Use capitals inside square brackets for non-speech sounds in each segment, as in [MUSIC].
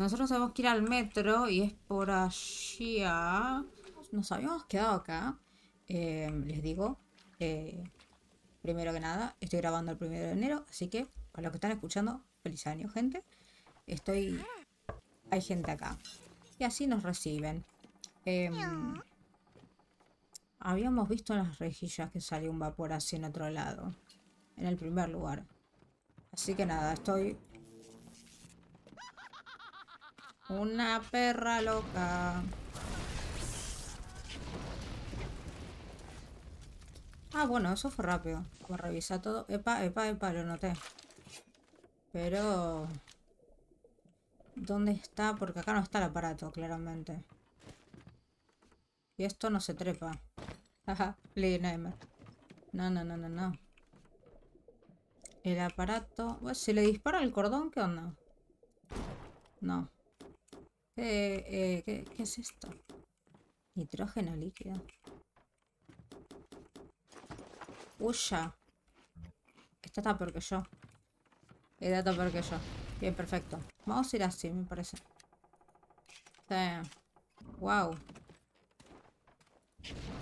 Nosotros tenemos que ir al metro y es por allí. a- Nos habíamos quedado acá. Eh, les digo, eh, primero que nada, estoy grabando el primero de enero, así que para los que están escuchando, feliz año, gente. Estoy. Hay gente acá. Y así nos reciben. Em, habíamos visto en las rejillas que salió un vapor así en otro lado. En el primer lugar. Así que nada, estoy. Una perra loca. Ah, bueno, eso fue rápido. A revisar todo. Epa, epa, epa, lo noté. Pero... ¿Dónde está? Porque acá no está el aparato, claramente. Y esto no se trepa. Lee [LAUGHS] Neymer. No, no, no, no, no. El aparato... Bueno, si le dispara el cordón, ¿qué onda? No. ¿Qué, eh, ¿qué, qué es esto? Nitrógeno líquido. Uya. Está peor que yo. Está peor que yo. Bien, perfecto. Vamos a ir así, me parece. Sí. Wow.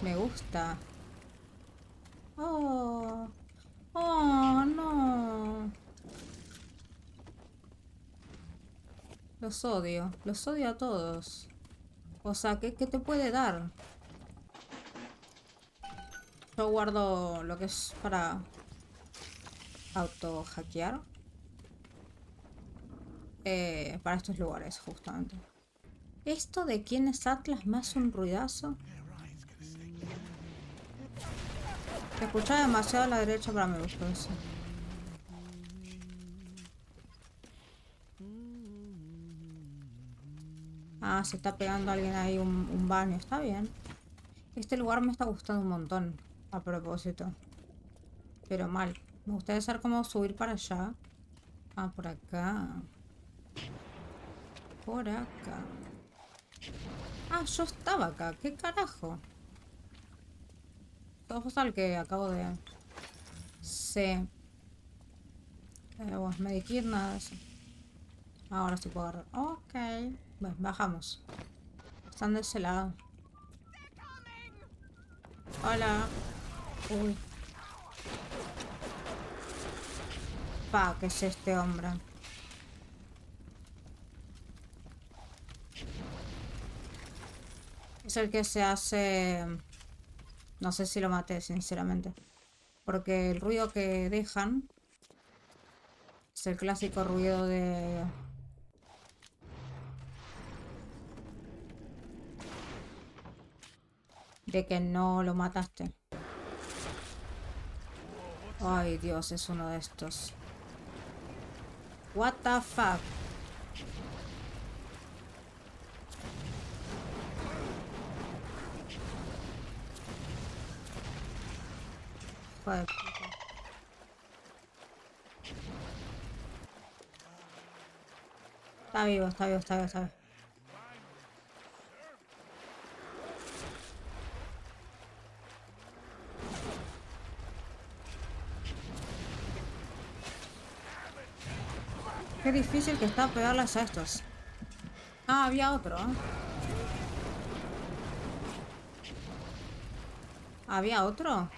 Me gusta. Oh. Oh, no. Los odio. Los odio a todos. O sea, ¿qué, qué te puede dar? Yo guardo lo que es para auto hackear. Eh, para estos lugares, justamente. ¿Esto de quién es Atlas más un ruidazo? Se escucha demasiado a la derecha para mi gusto eso. Ah, se está pegando alguien ahí un, baño. Está bien. Este lugar me está gustando un montón. A propósito. Pero mal. Me gustaría saber cómo subir para allá. Ah, por acá. Por acá. Ah, yo estaba acá. ¿Qué carajo? Todo al que acabo de... Sí. Eh, bueno, medikit, nada. Ahora sí puedo agarrar. Ok. Bajamos. Están de ese lado. Hola. Uy. Pa, ¿qué es este hombre? Es el que se hace... No sé si lo maté, sinceramente. Porque el ruido que dejan... Es el clásico ruido de... De que no lo mataste. Ay, Dios, es uno de estos. What the fuck? Joder. Está vivo, está vivo, está vivo, está vivo. Qué difícil que está pegarlas a estos. Ah, había otro. ¿eh? ¿Había otro?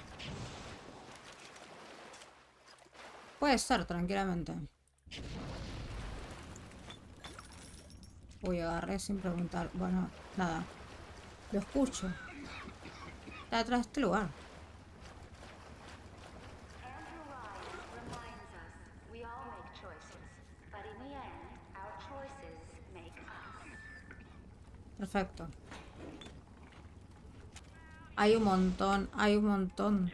Puede ser, tranquilamente. Uy, agarré sin preguntar. Bueno, nada. Lo escucho. Está detrás de este lugar. Perfecto. Hay un montón, hay un montón.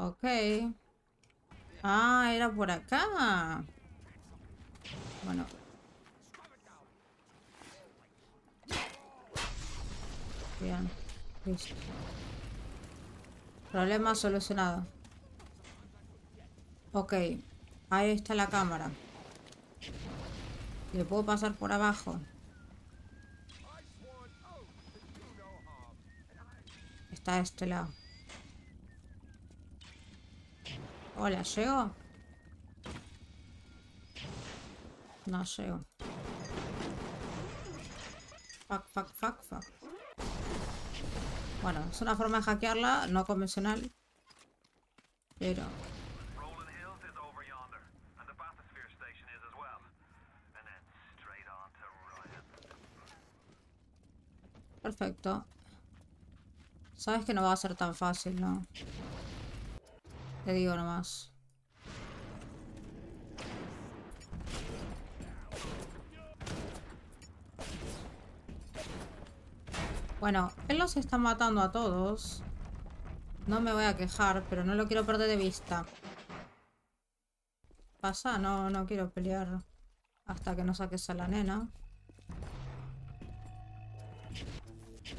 I you Ah, era por acá. Bueno. Bien. Listo. Problema solucionado. Ok, ahí está la cámara. ¿Le puedo pasar por abajo? Está a este lado. Hola, ¿llego? No llego. Fuck, fuck, fuck, fuck. Bueno, es una forma de hackearla, no convencional. Pero... Perfecto. Sabes que no va a ser tan fácil, ¿no? Te digo nomás. Bueno, él los está matando a todos. No me voy a quejar, pero no lo quiero perder de vista. Pasa, no, no quiero pelear hasta que no saques a la nena.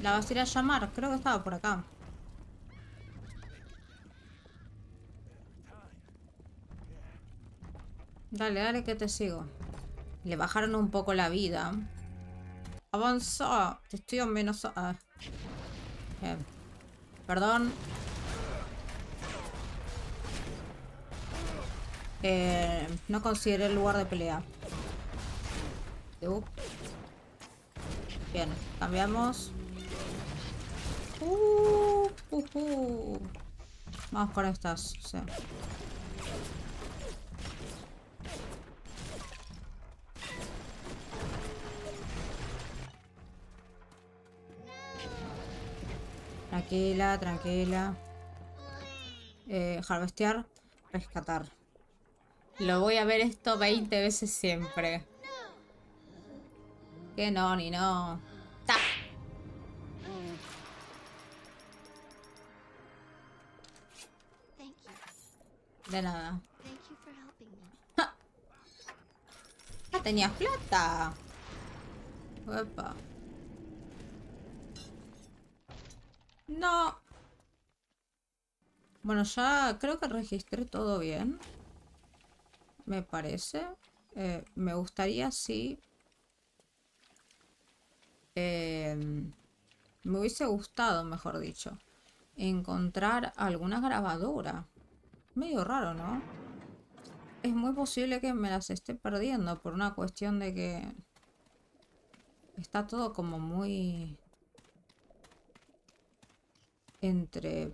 La vas a ir a llamar, creo que estaba por acá. Dale, dale que te sigo. Le bajaron un poco la vida. Avanza. Te estoy amenazando. Bien. Perdón. Eh, no consideré el lugar de pelea. Bien, cambiamos. Uh, uh, uh. Vamos con estas. sí. Tranquila, tranquila. Eh, harvestear, rescatar. Lo voy a ver esto 20 veces siempre. Que no, ni no. Ta. De nada. Me. Ah, tenías plata. Opa. No. Bueno, ya creo que registré todo bien. Me parece. Eh, me gustaría si... eh, me hubiese gustado, mejor dicho, encontrar alguna grabadora. Medio raro, ¿no? Es muy posible que me las esté perdiendo por una cuestión de que está todo como muy entre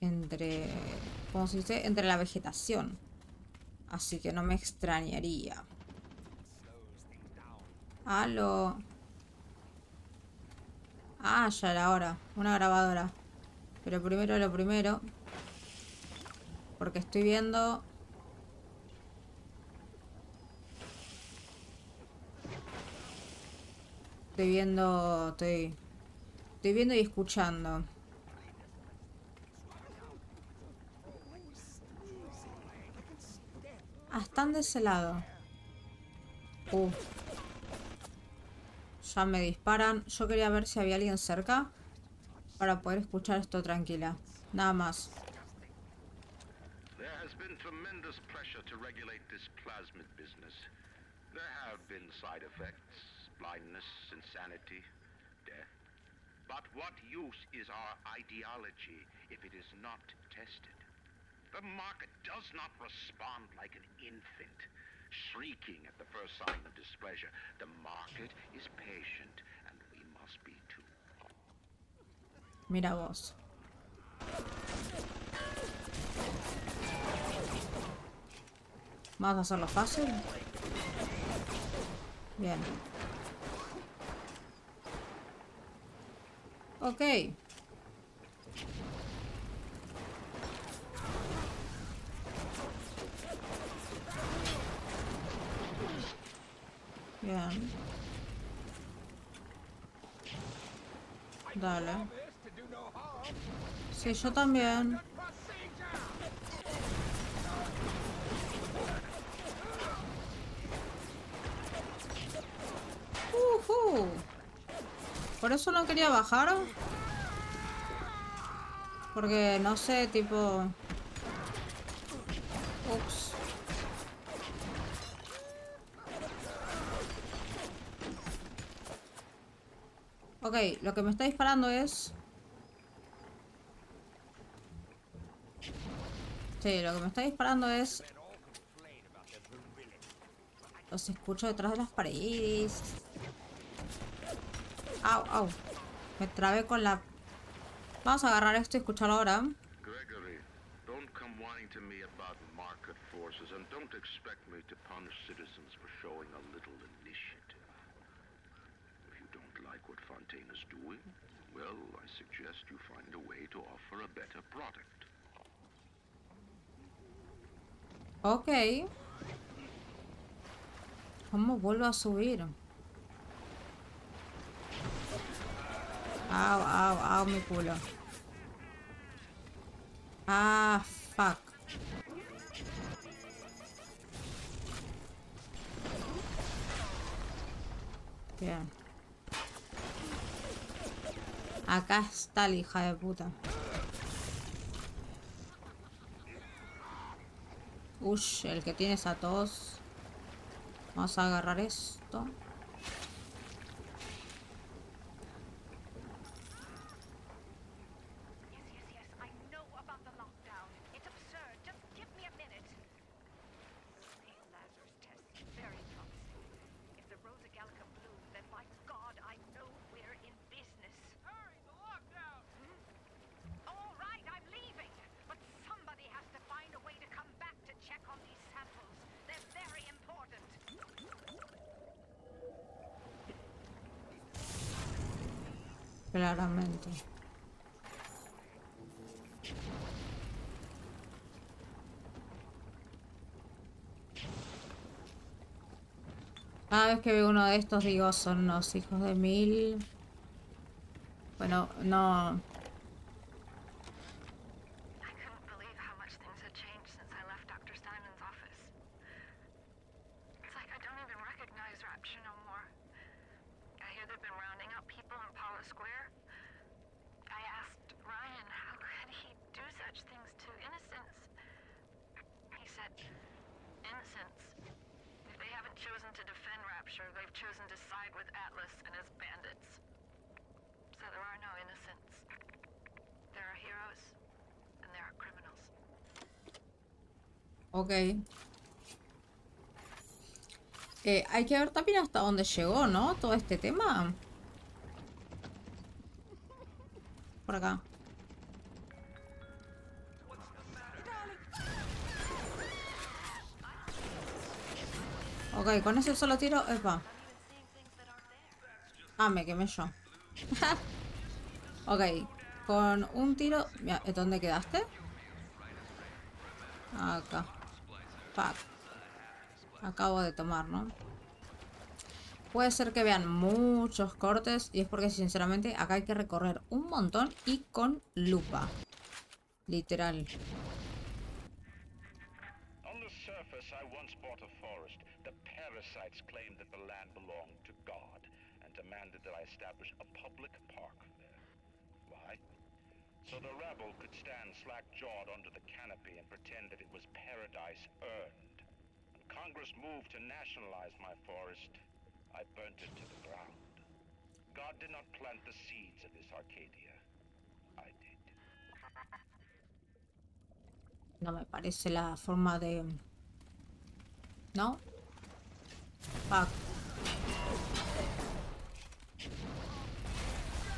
entre ¿cómo se dice? entre la vegetación. Así que no me extrañaría. Aló. Ah, ya era hora. Una grabadora. Pero primero lo primero. Porque estoy viendo... Estoy viendo... Estoy... Estoy viendo y escuchando. Ah, están de ese lado. Uh. Ya me disparan. Yo quería ver si había alguien cerca. Para poder escuchar esto tranquila. Nada más. There has been tremendous pressure to regulate this plasmid business. There have been side effects, blindness, insanity, death. But what use is our ideology if it is not tested? The market does not respond like an infant, shrieking at the first sign of displeasure. The market is patient, and we must be too. Mira vos. Vamos a hacerlo fácil. Bien. Ok. Bien. Dale. Sí, yo también. Por eso no quería bajar. Porque no sé, tipo. Ups. Ok, lo que me está disparando es... Sí, lo que me está disparando es... Los escucho detrás de las paredes. Au, au. Me trabé con la... Vamos a agarrar esto y escucharlo ahora. Gregory, don't come whining to me about market forces, and don't expect me to punish citizens for showing a little initiative. If you don't like what Fontaine is doing, well, I suggest you find a way to offer a better product. Ok. ¿Cómo vuelvo a subir? Au, au, au, mi culo. Ah, fuck. Bien. Acá está la hija de puta. Ush, el que tiene esa tos. Vamos a agarrar esto. Claramente. Cada vez que veo uno de estos digo, son unos hijos de mil. Bueno, no. Ok. Eh, hay que ver también hasta dónde llegó, ¿no? Todo este tema. Por acá. Ok, con ese solo tiro, epa. Ah, me quemé yo. [LAUGHS] ok, con un tiro... Mira, ¿Dónde quedaste? Acá. Fuck. Acabo de tomar, ¿no? Puede ser que vean muchos cortes y es porque sinceramente acá hay que recorrer un montón y con lupa. Literal. Claimed that the land belonged to God and demanded that I establish a public park? So the rabble could stand slack-jawed under the canopy and pretend that it was paradise earned. When Congress moved to nationalize my forest, I burnt it to the ground. God did not plant the seeds of this Arcadia. I did. No me parece la forma de... ¿No? Fuck.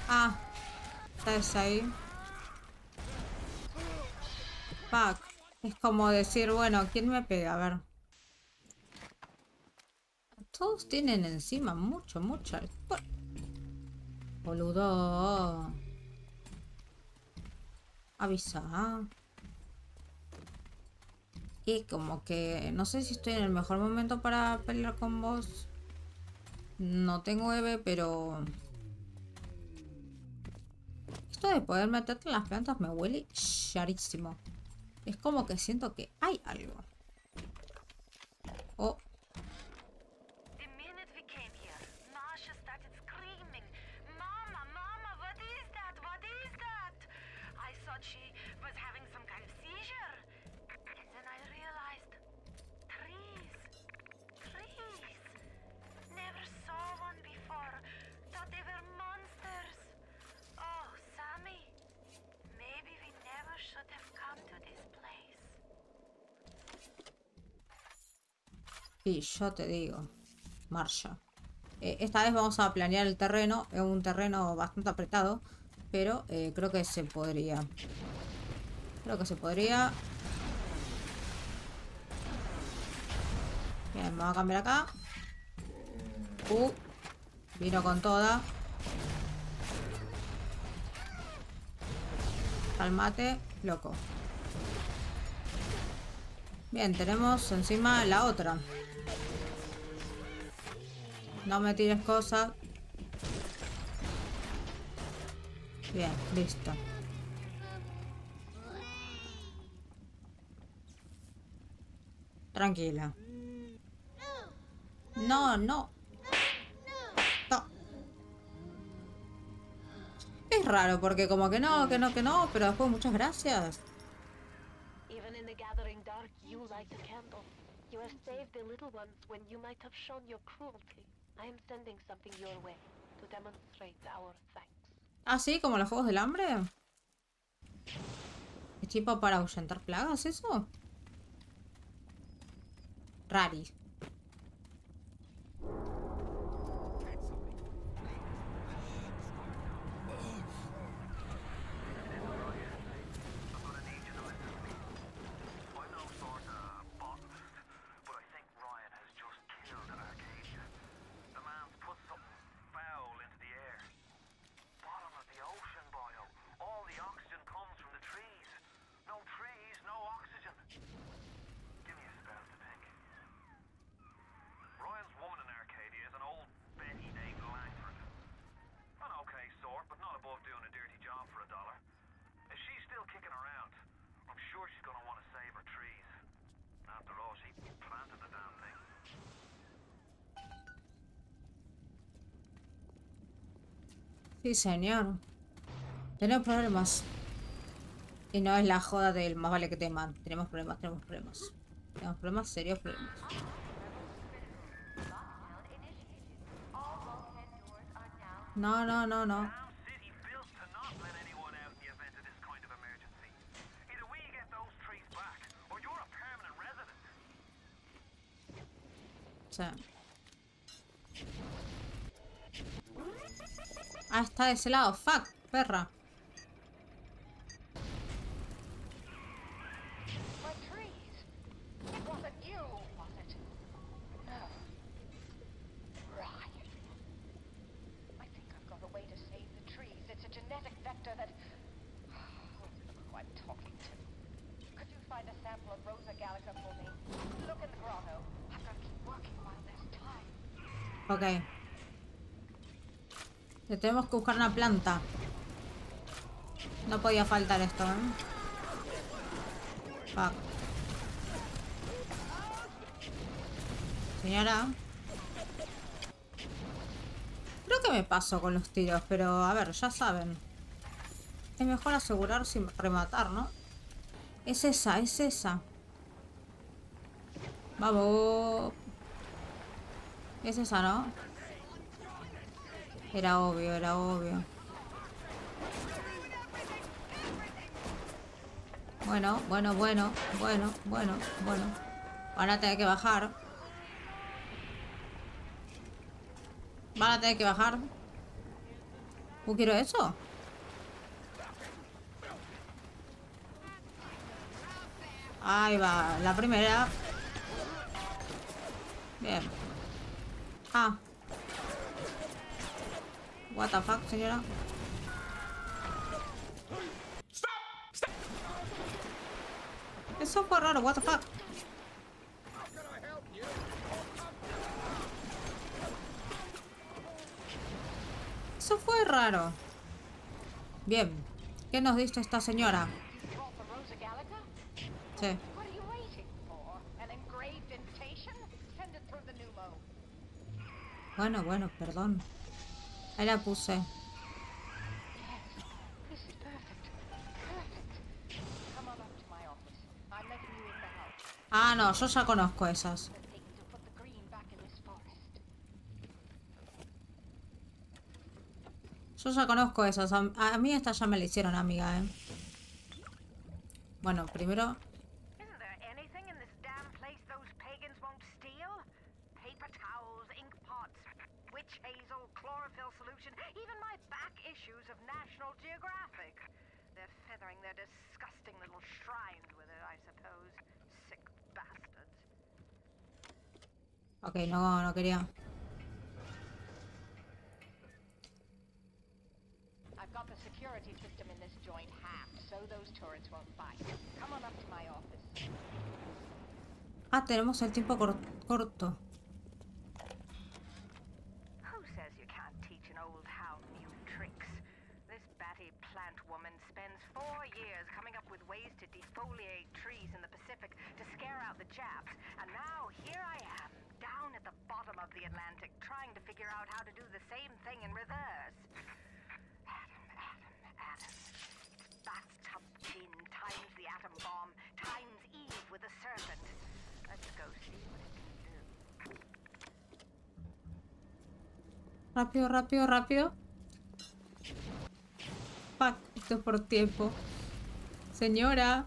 Ah. Estás ahí. Es como decir, bueno, ¿quién me pega? A ver. Todos tienen encima mucho, mucho alcohol. Boludo. Avisa. Y como que no sé si estoy en el mejor momento para pelear con vos. No tengo EVE, pero... Esto de poder meterte en las plantas me huele charísimo. Es como que siento que hay algo. Oh, Y yo te digo, marcha. Eh, esta vez vamos a planear el terreno. Es un terreno bastante apretado. Pero eh, creo que se podría. Creo que se podría. Bien, vamos a cambiar acá. Uh, vino con toda. Calmate, loco. Bien, tenemos encima la otra. No me tires cosas. Bien, listo. Tranquila. No, no. No. Es raro porque como que no, que no, que no, pero después muchas gracias. You light a candle. You have saved the little ones when you might have shown your cruelty. I am sending something your way to demonstrate our thanks. Ah, sí, como los Juegos del Hambre. ¿Es tipo para ahuyentar plagas eso? Rari. Sí, señor. Tenemos problemas. Y no es la joda del más vale que teman. Tenemos problemas, tenemos problemas. Tenemos problemas, serios problemas. No, no, no, no. Town Ah, está de ese lado. Fuck, perra. My Le tenemos que buscar una planta. No podía faltar esto, ¿eh? Fuck. Señora. Creo que me paso con los tiros, pero a ver, ya saben. Es mejor asegurar sin rematar, ¿no? Es esa, es esa. Vamos. Es esa, ¿no? Era obvio, era obvio. Bueno, bueno, bueno, bueno, bueno, bueno. Van a tener que bajar. Van a tener que bajar. ¿Tú quiero eso? Ahí va, la primera. Bien. Ah. What the fuck, señora. Eso fue raro, what the fuck. Eso fue raro. Bien. ¿Qué nos dice esta señora? Sí. Bueno, bueno, perdón. Ahí la puse. Ah, no, yo ya conozco esas. Yo ya conozco esas. A, a mí esta ya me la hicieron amiga, eh. Bueno, primero... issues of National Geographic. They're feathering their disgusting little shrines with it, I suppose. Sick bastards. Ok, no, no quería. I've got the security system in this joint hacked, so those turrets won't bite. Come on up to my office. Ah, tenemos el tiempo cor- corto. Ways to defoliate trees in the Pacific to scare out the Japs, and now here I am, down at the bottom of the Atlantic, trying to figure out how to do the same thing in reverse. Adam, Adam, Adam. Bathtub gin times the atom bomb times Eve with a serpent. Let's go see what it can do. Rápido, rápido, rápido. Fuck, esto es por tiempo. Señora,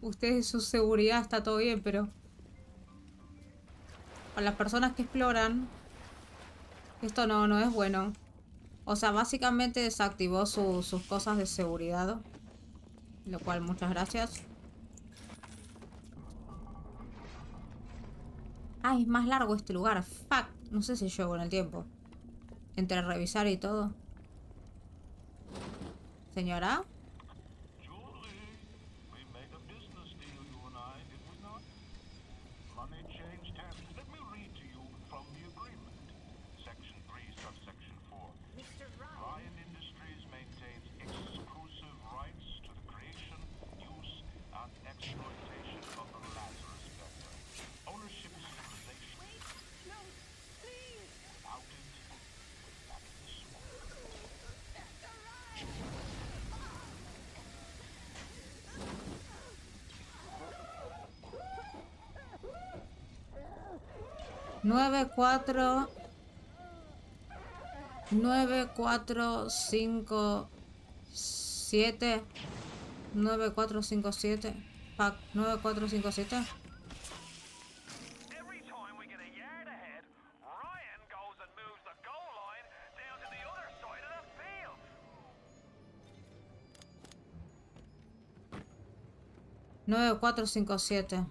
usted y su seguridad está todo bien, pero... Para las personas que exploran, esto no, no es bueno. O sea, básicamente desactivó su- sus cosas de seguridad. Lo cual, muchas gracias. Ay, es más largo este lugar. Fuck. No sé si llego en el tiempo. Entre revisar y todo. Señora. 9, 4, 9, 4, 5, 7, 9, 4, 5, 7, pack 9, 4, 5, Nueve, cuatro, cinco, siete.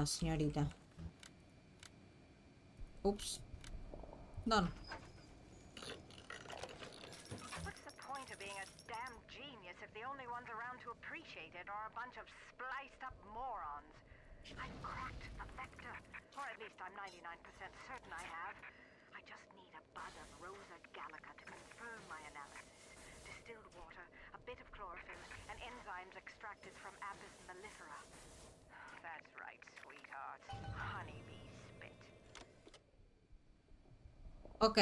Mierda, señorita. Ups. Don. What's the point of being a damn genius if the only ones around to appreciate it are a bunch of spliced up morons? I've cracked the vector. Or at least I'm 99% certain I have. I just need a bud of Rosa gallica to confirm my analysis. Distilled water, a bit of chlorophyll, and enzymes extracted from Apis mellifera. Ok.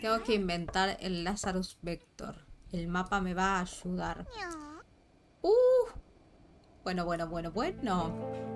Tengo que inventar el Lazarus Vector. El mapa me va a ayudar. Uh. Bueno, bueno, bueno, bueno.